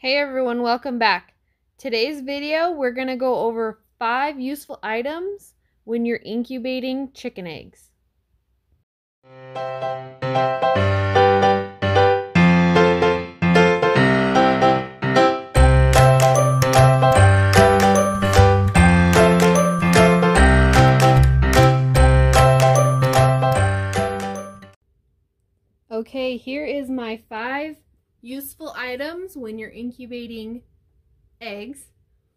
Hey everyone, welcome back. Today's video, we're going to go over five useful items when you're incubating chicken eggs. Okay, here is my five useful items when you're incubating eggs,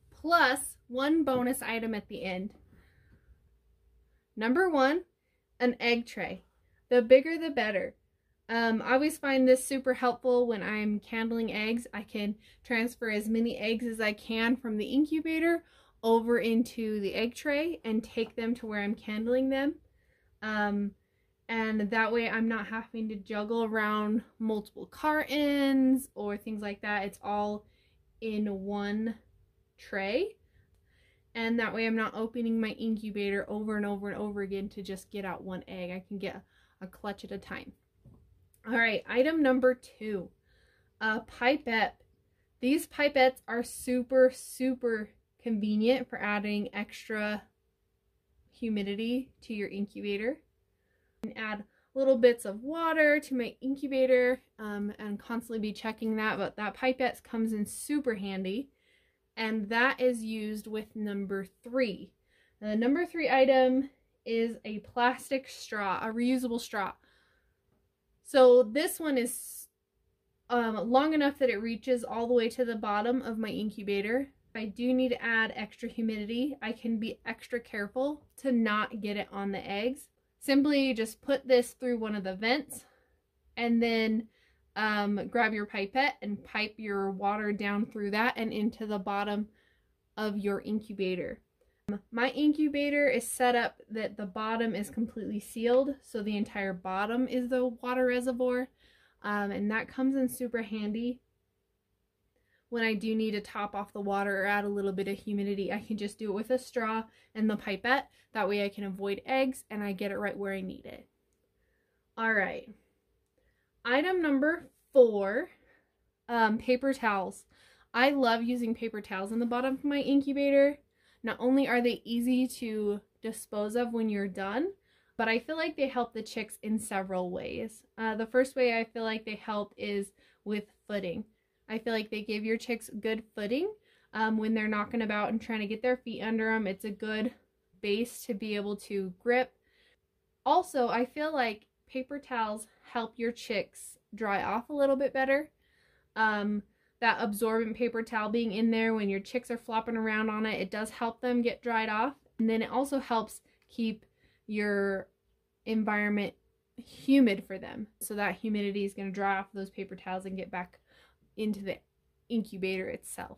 plus one bonus item at the end. Number one, an egg tray. The bigger the better. Um, I always find this super helpful when I'm candling eggs. I can transfer as many eggs as I can from the incubator over into the egg tray and take them to where I'm candling them. Um, and that way I'm not having to juggle around multiple cartons or things like that. It's all in one tray. And that way I'm not opening my incubator over and over and over again to just get out one egg. I can get a clutch at a time. All right, item number two, a pipette. These pipettes are super, super convenient for adding extra humidity to your incubator and add little bits of water to my incubator um, and constantly be checking that but that pipette comes in super handy. And that is used with number three. The number three item is a plastic straw a reusable straw. So this one is um, long enough that it reaches all the way to the bottom of my incubator. If I do need to add extra humidity, I can be extra careful to not get it on the eggs simply just put this through one of the vents and then um, grab your pipette and pipe your water down through that and into the bottom of your incubator. My incubator is set up that the bottom is completely sealed, so the entire bottom is the water reservoir, um, and that comes in super handy when I do need to top off the water or add a little bit of humidity, I can just do it with a straw and the pipette. That way I can avoid eggs and I get it right where I need it. All right. Item number four, um, paper towels. I love using paper towels in the bottom of my incubator. Not only are they easy to dispose of when you're done, but I feel like they help the chicks in several ways. Uh, the first way I feel like they help is with footing. I feel like they give your chicks good footing um, when they're knocking about and trying to get their feet under them. It's a good base to be able to grip. Also, I feel like paper towels help your chicks dry off a little bit better. Um, that absorbent paper towel being in there when your chicks are flopping around on it, it does help them get dried off. And then it also helps keep your environment humid for them. So that humidity is going to dry off those paper towels and get back into the incubator itself.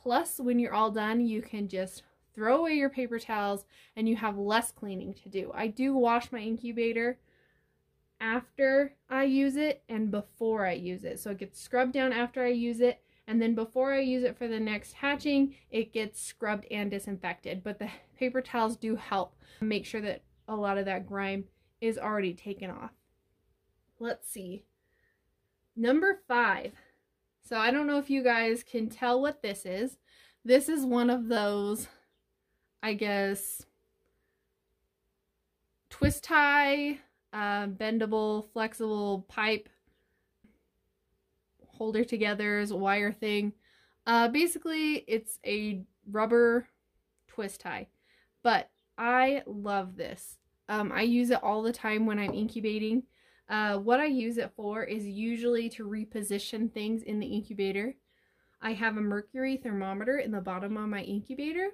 Plus, when you're all done, you can just throw away your paper towels and you have less cleaning to do. I do wash my incubator after I use it and before I use it. So it gets scrubbed down after I use it and then before I use it for the next hatching, it gets scrubbed and disinfected. But the paper towels do help make sure that a lot of that grime is already taken off. Let's see. Number five, so I don't know if you guys can tell what this is. This is one of those, I guess, twist tie, uh, bendable, flexible pipe holder togethers, wire thing. Uh, basically, it's a rubber twist tie. But I love this. Um, I use it all the time when I'm incubating. Uh, what I use it for is usually to reposition things in the incubator. I have a mercury thermometer in the bottom of my incubator.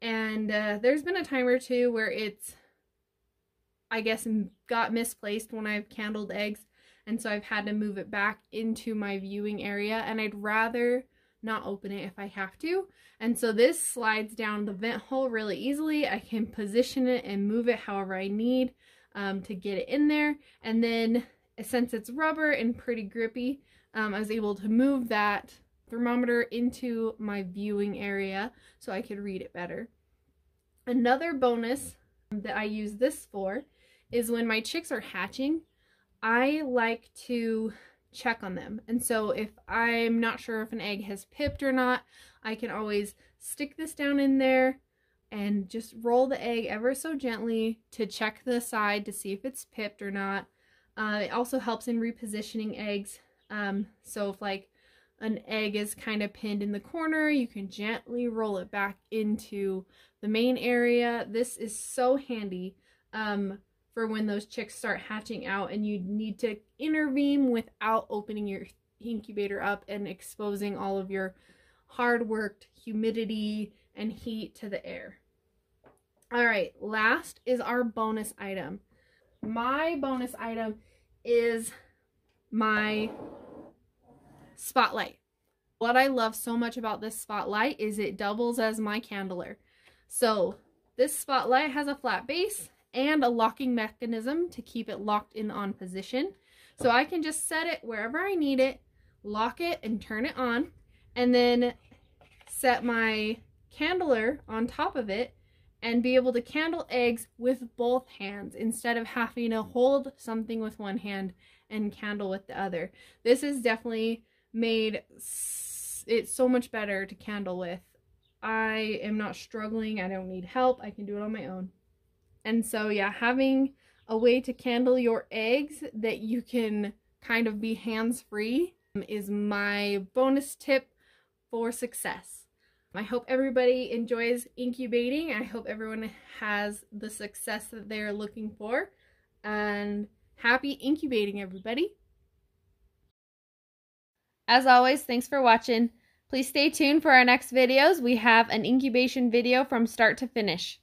And uh, there's been a time or two where it's, I guess, got misplaced when I've candled eggs. And so I've had to move it back into my viewing area. And I'd rather not open it if I have to. And so this slides down the vent hole really easily. I can position it and move it however I need um, to get it in there. And then since it's rubber and pretty grippy, um, I was able to move that thermometer into my viewing area so I could read it better. Another bonus that I use this for is when my chicks are hatching, I like to check on them. And so if I'm not sure if an egg has pipped or not, I can always stick this down in there and just roll the egg ever so gently to check the side to see if it's pipped or not. Uh, it also helps in repositioning eggs. Um, so if like an egg is kind of pinned in the corner, you can gently roll it back into the main area. This is so handy um, for when those chicks start hatching out and you need to intervene without opening your incubator up and exposing all of your hard worked humidity and heat to the air. All right, last is our bonus item. My bonus item is my spotlight. What I love so much about this spotlight is it doubles as my candler. So this spotlight has a flat base and a locking mechanism to keep it locked in on position. So I can just set it wherever I need it, lock it and turn it on, and then set my candler on top of it and be able to candle eggs with both hands instead of having to hold something with one hand and candle with the other. This has definitely made it so much better to candle with. I am not struggling. I don't need help. I can do it on my own. And so, yeah, having a way to candle your eggs that you can kind of be hands-free um, is my bonus tip for success. I hope everybody enjoys incubating. I hope everyone has the success that they're looking for. And happy incubating, everybody. As always, thanks for watching. Please stay tuned for our next videos. We have an incubation video from start to finish.